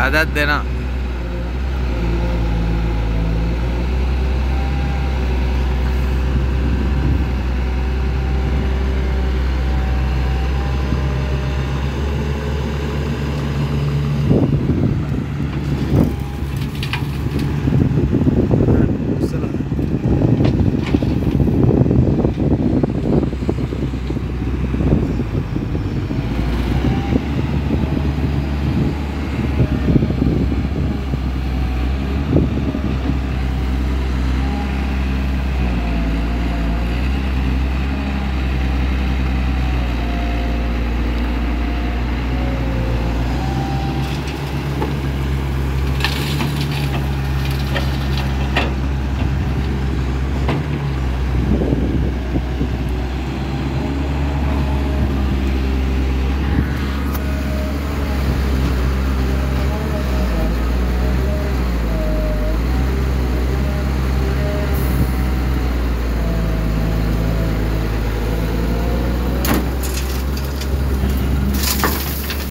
आदत देना।